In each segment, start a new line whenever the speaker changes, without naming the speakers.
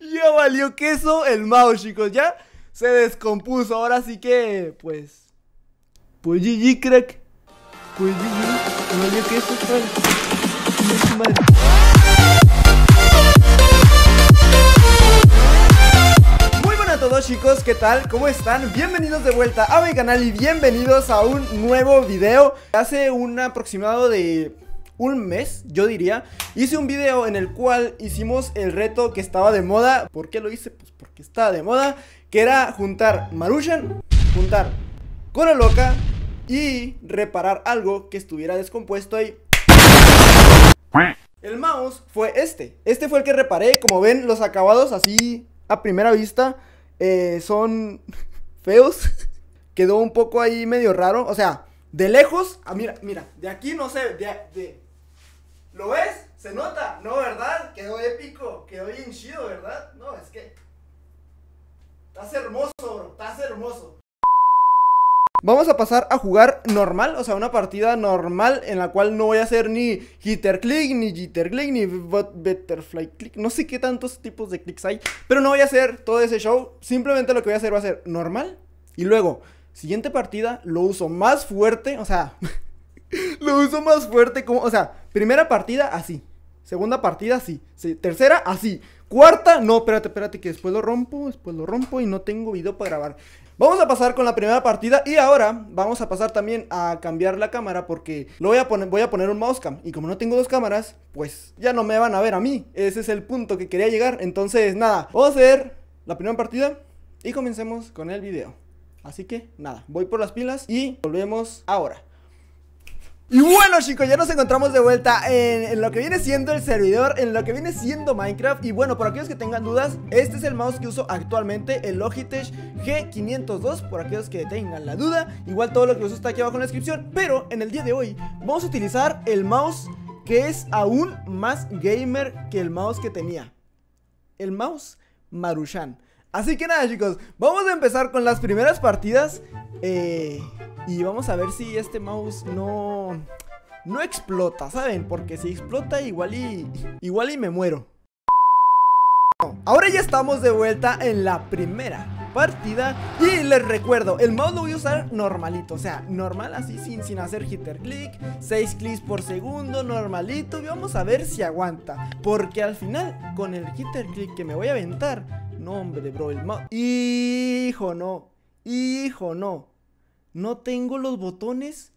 Ya valió queso el mouse, chicos. Ya se descompuso. Ahora sí que, pues. Pues GG, crack. Pues GG. Valió queso, crack. Muy buenas a todos chicos, ¿qué tal? ¿Cómo están? Bienvenidos de vuelta a mi canal y bienvenidos a un nuevo video Hace un aproximado de un mes, yo diría Hice un video en el cual hicimos el reto que estaba de moda ¿Por qué lo hice? Pues porque estaba de moda Que era juntar Marushan, juntar Cora Loca y reparar algo que estuviera descompuesto ahí el mouse fue este. Este fue el que reparé. Como ven, los acabados así a primera vista eh, son feos. Quedó un poco ahí medio raro. O sea, de lejos. Ah, mira, mira. De aquí no sé. De, de- ¿Lo ves? Se nota. No, ¿verdad? Quedó épico. Quedó bien chido, ¿verdad? No, es que. Estás hermoso, bro. Estás hermoso. Vamos a pasar a jugar normal, o sea, una partida normal en la cual no voy a hacer ni hitter click, ni jitter click, ni butterfly click. No sé qué tantos tipos de clics hay, pero no voy a hacer todo ese show. Simplemente lo que voy a hacer va a ser normal y luego, siguiente partida, lo uso más fuerte, o sea, lo uso más fuerte como, o sea, primera partida así, segunda partida así, sí, tercera así, cuarta, no, espérate, espérate, que después lo rompo, después lo rompo y no tengo video para grabar. Vamos a pasar con la primera partida y ahora vamos a pasar también a cambiar la cámara porque lo voy a poner, voy a poner un mousecam y como no tengo dos cámaras, pues ya no me van a ver a mí. Ese es el punto que quería llegar. Entonces, nada, vamos a hacer la primera partida y comencemos con el video. Así que nada, voy por las pilas y volvemos ahora. Y bueno chicos, ya nos encontramos de vuelta en, lo que viene siendo el servidor, en lo que viene siendo Minecraft. Y bueno, por aquellos que tengan dudas, este es el mouse que uso actualmente, el Logitech G502 Por aquellos que tengan la duda, igual todo lo que uso está aquí abajo en la descripción Pero en el día de hoy vamos a utilizar el mouse que es aún más gamer que el mouse que tenía. El mouse Marushan Así que nada chicos, vamos a empezar con las primeras partidas eh, Y vamos a ver si este mouse no... No explota, ¿saben? Porque si explota igual y... Igual y me muero Ahora ya estamos de vuelta en la primera partida Y les recuerdo, el mouse lo voy a usar normalito O sea, normal así sin, sin hacer hitter click 6 clics por segundo, normalito Y vamos a ver si aguanta Porque al final, con el hitter click que me voy a aventar No hombre, bro, el mouse Hijo, no Hijo, no No tengo los botones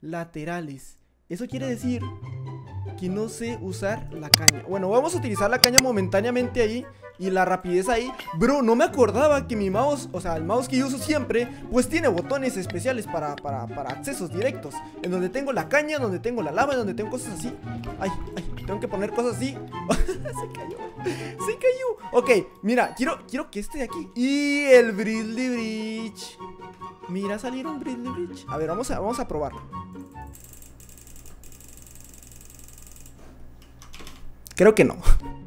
laterales Eso quiere decir que no sé usar la caña. Bueno, vamos a utilizar la caña momentáneamente ahí y la rapidez ahí. Bro, no me acordaba que mi mouse, o sea, el mouse que yo uso siempre, pues tiene botones especiales para, para, para accesos directos. En donde tengo la caña, donde tengo la lava, en donde tengo cosas así. Ay, ay, tengo que poner cosas así. se cayó, se cayó. Ok, mira, quiero, quiero que este de aquí. Y el Bridley Bridge. Mira, salir un Bridley Bridge. A ver, vamos a, vamos a probarlo. Creo que no.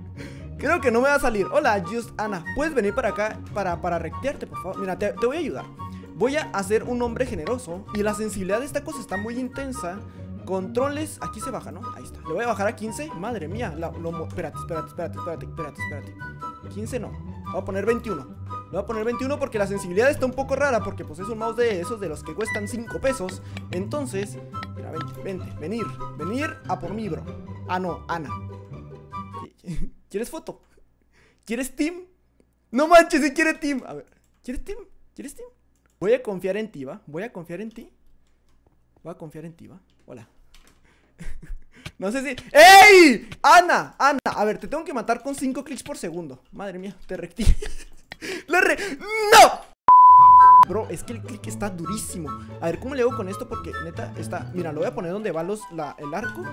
Creo que no me va a salir. Hola, Just Ana. ¿Puedes venir para acá para, para rectearte, por favor? Mira, te, te voy a ayudar. Voy a hacer un hombre generoso. Y la sensibilidad de esta cosa está muy intensa. Controles, aquí se baja, ¿no? Ahí está. Le voy a bajar a 15. Madre mía. la- lo espérate, espérate, espérate, espérate, espérate, espérate. 15 no. Voy a poner 21. Le voy a poner 21 porque la sensibilidad está un poco rara. Porque pues es un mouse de esos de los que cuestan 5 pesos. Entonces, mira, vente, vente, venir. Venir a por mí, bro. Ah, no, Ana. ¿Quieres foto? ¿Quieres team? No manches, si quiere team. A ver, ¿quieres team? ¿Quieres team? Voy a confiar en ti, ¿va? Voy a confiar en ti. Voy a confiar en ti, ¿va? Hola. no sé si. ¡Ey! Ana, Ana. A ver, te tengo que matar con 5 clics por segundo. Madre mía, te recti. ¡Le re. ¡No! Bro, es que el clic está durísimo. A ver, ¿cómo le hago con esto? Porque neta está. Mira, lo voy a poner donde va los, el arco.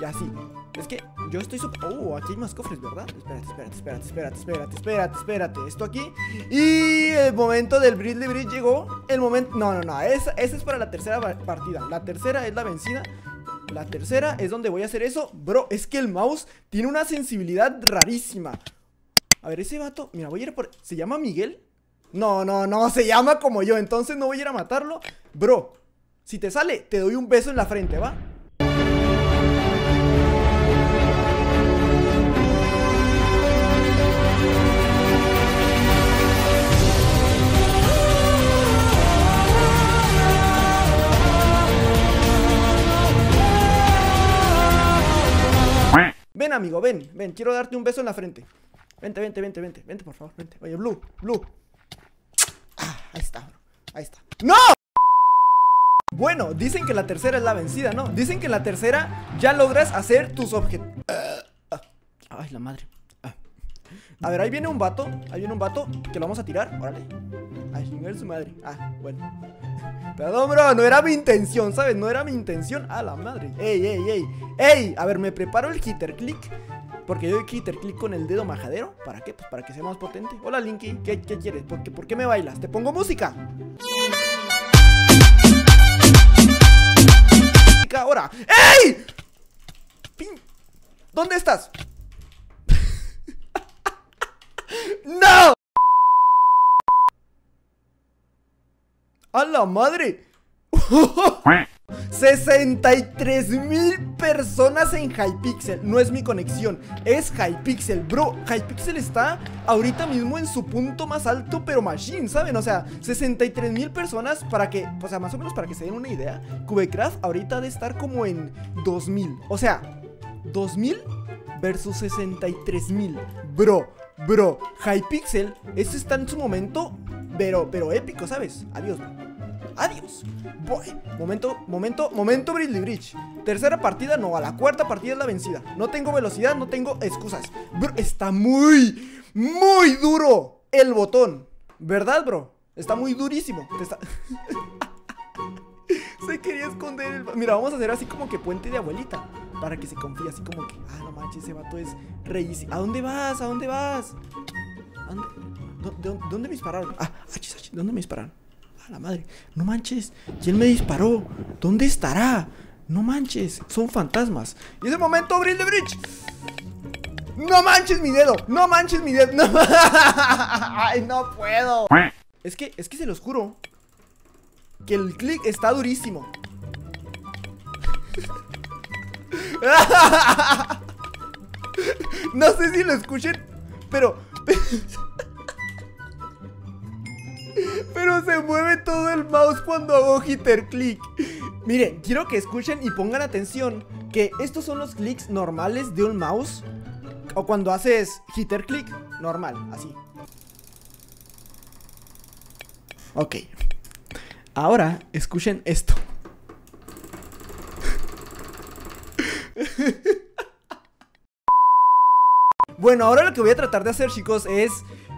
Y así. Es que yo estoy Oh, aquí hay más cofres, ¿verdad? Espérate, espérate, espérate, espérate, espérate, espérate, espérate. Esto aquí. Y el momento del Bridley Bridge llegó. El momento. No, no, no. Esa, esa es para la tercera pa- partida. La tercera es la vencida. La tercera es donde voy a hacer eso. Bro, es que el mouse tiene una sensibilidad rarísima. A ver, ese vato. Mira, voy a ir por. ¿Se llama Miguel? No, no, no, se llama como yo, entonces no voy a ir a matarlo. Bro, si te sale, te doy un beso en la frente, ¿va? Amigo, ven, ven, quiero darte un beso en la frente. Vente, vente, vente, vente, vente, por favor, vente. Oye, Blue, Blue. Ah, ahí está, bro. Ahí está. ¡No! Bueno, dicen que la tercera es la vencida, ¿no? Dicen que la tercera ya logras hacer tus objetivos. Ah, ay, la madre. Ah. A ver, ahí viene un vato. Ahí viene un vato que lo vamos a tirar. Órale. Ay, chingar su madre. Ah, bueno. Perdón, bro, no era mi intención, ¿sabes? No era mi intención. A la madre. Ey, ey, ey. Ey, a ver, me preparo el hitter click. Porque yo doy hitter click con el dedo majadero. ¿Para qué? Pues para que sea más potente. Hola, Linky. ¿Qué, quieres? ¿Por qué, ¿Por qué me bailas? Te pongo música. Ahora. ¡Ey! ¿Dónde estás? ¡No! ¡A la madre! 63 mil personas en Hypixel No es mi conexión, es Hypixel Bro, Hypixel está ahorita mismo en su punto más alto Pero machine, ¿saben? O sea, 63 mil personas para que, o sea, más o menos para que se den una idea Cubecraft ahorita de estar como en 2000 O sea, 2000 versus 63 mil Bro, bro, Hypixel, esto está en su momento Pero, pero épico, ¿sabes? Adiós, bro Adiós. Voy. Momento, momento, momento Bridley Bridge. Tercera partida, no, a la cuarta partida es la vencida. No tengo velocidad, no tengo excusas. Bro, está muy, muy duro el botón. ¿Verdad, bro? Está muy durísimo. se quería esconder el... Mira, vamos a hacer así como que puente de abuelita. Para que se confíe, así como que... Ah, no manches, ese vato es rey. ¿A dónde vas? ¿A dónde vas? ¿Dónde, ¿Dónde me dispararon? Ah, ¿dónde me dispararon? La madre, no manches, ¿quién me disparó? ¿Dónde estará? No manches, son fantasmas. Y ese momento, abrir bridge. No manches mi dedo, no manches mi dedo. No. Ay, no puedo. Es que, es que se los juro que el click está durísimo. No sé si lo escuchen, pero pero se mueve todo el mouse cuando hago hitter click. Miren, quiero que escuchen y pongan atención que estos son los clics normales de un mouse. O cuando haces hitter click, normal, así. Ok. Ahora, escuchen esto. Bueno, ahora lo que voy a tratar de hacer, chicos, es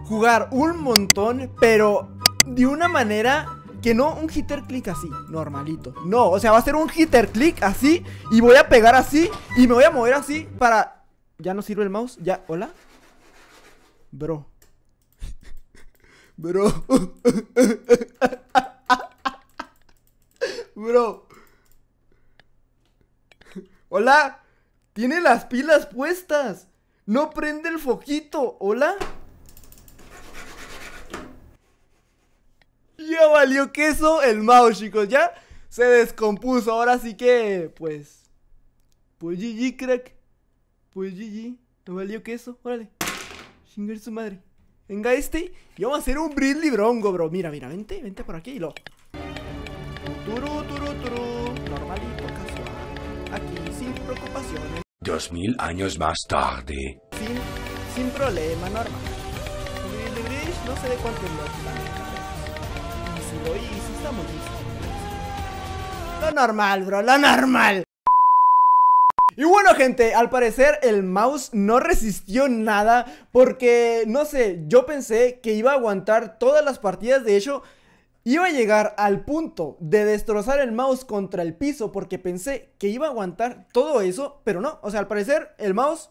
jugar un montón, pero de una manera que no un hitter click así, normalito. No, o sea, va a ser un hitter click así y voy a pegar así y me voy a mover así para... ¿Ya no sirve el mouse? ¿Ya? ¿Hola? Bro. Bro. Bro. Hola. Tiene las pilas puestas. No prende el foquito. ¿Hola? Ya valió queso el mouse, chicos. Ya se descompuso. Ahora sí que, pues. Pues GG, crack. Pues GG. No valió queso. Órale. Chingar su madre. Venga este. Y vamos a hacer un Bridley Bronco, bro. Mira, mira, vente, vente por aquí y lo. Turu, turu, turu. Normalito, casual. Aquí, sin preocupaciones.
Dos mil años más tarde.
Sin, sin problema, normal. Bridley no sé de cuánto es Lo normal, bro, lo normal. Y bueno gente, al parecer el mouse no resistió nada porque, no sé, yo pensé que iba a aguantar todas las partidas, de hecho, iba a llegar al punto de destrozar el mouse contra el piso porque pensé que iba a aguantar todo eso, pero no, o sea, al parecer el mouse...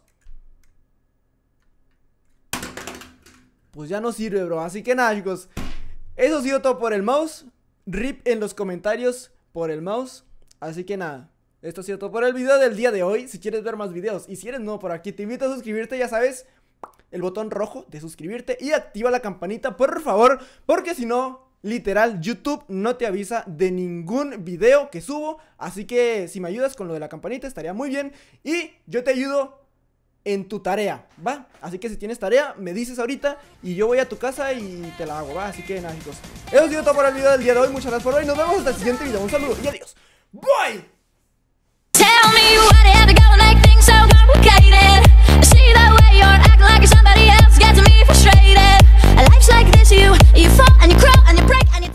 Pues ya no sirve, bro, así que nada chicos, eso ha sido todo por el mouse. Rip en los comentarios por el mouse. Así que nada, esto ha sido todo por el video del día de hoy. Si quieres ver más videos y si eres nuevo por aquí, te invito a suscribirte, ya sabes, el botón rojo de suscribirte y activa la campanita, por favor, porque si no, literal, YouTube no te avisa de ningún video que subo. Así que si me ayudas con lo de la campanita, estaría muy bien. Y yo te ayudo en tu tarea, ¿va? Así que si tienes tarea, me dices ahorita y yo voy a tu casa y te la hago, ¿va? Así que nada, chicos. Eso ha sido todo por el video del día de hoy. Muchas gracias por hoy. Nos vemos hasta el siguiente video. Un saludo y adiós. Bye.